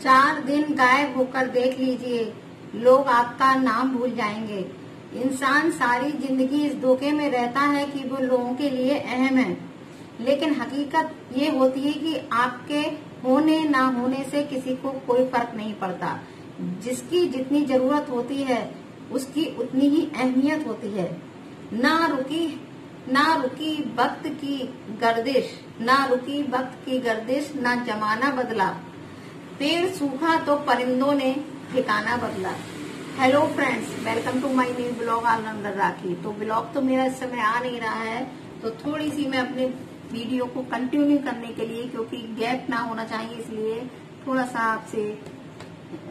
चार दिन गायब होकर देख लीजिए, लोग आपका नाम भूल जाएँगे। इंसान सारी ज़िंदगी इस धोखे में रहता है कि वो लोगों के लिए अहम है। लेकिन हकीकत ये होती है कि आपके होने ना होने से किसी को कोई फ़र्क नहीं पड़ता। जिसकी जितनी ज़रूरत होती है, उसकी उतनी ही अहमियत होती है। ना रुकी ना रुकी वक्त की गर्दिश, ना रुकी वक्त की गर्दिश, ना जमाना बदला। पेड़ सूखा तो परिंदों ने ठिकाना बदला। Hello friends welcome to my new blog आल आलंदर राखी। तो ब्लॉग तो मेरा इस समय आ नहीं रहा है तो थोड़ी सी मैं अपने वीडियो को कंटिन्यू करने के लिए, क्योंकि गैप ना होना चाहिए, इसलिए थोड़ा सा आपसे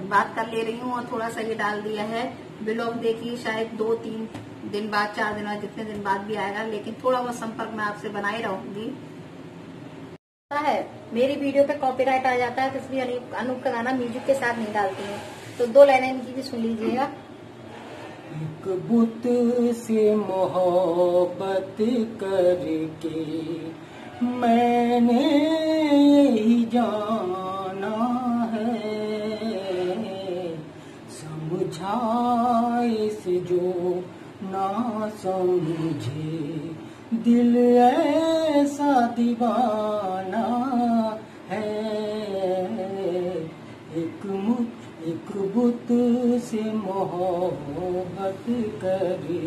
बात कर ले रही हूँ और थोड़ा सा ये डाल दिया है। ब्लॉग देखिए, शायद दो, तीन दिन बाद, चार दिन बाद, जितने दिन बाद भी आएगा, लेकिन थोड़ा बहुत संपर्क मैं आपसे बनाए रहूँगी। है। मेरी वीडियो पे कॉपीराइट आ जाता है तो इसलिए अनूप का गाना म्यूज़िक के साथ नहीं डालती हूँ। तो दो लाइनें इनकी भी सुन लीजिएगा। एक बुत से मोहब्बत करके मैंने यही जाना है। समझाए से जो ना समझे। दिल ऐसा दीवाना एक बुत से मोहब्बत करके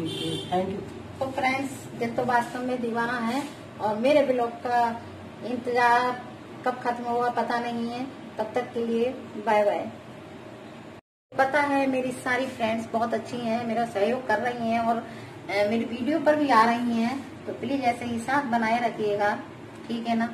थैंक यू तो फ्रेंड्स ये तो वास्तव में दीवाना है और मेरे ब्लॉग का इंतज़ार कब खत्म होगा पता नहीं है। तब तक के लिए बाय बाय पता है मेरी सारी फ्रेंड्स बहुत अच्छी हैं, मेरा सहयोग कर रही हैं और मेरी वीडियो पर भी आ रही हैं। तो प्लीज़ ऐसे ही साथ बनाए रखिएगा। ठीक है ना?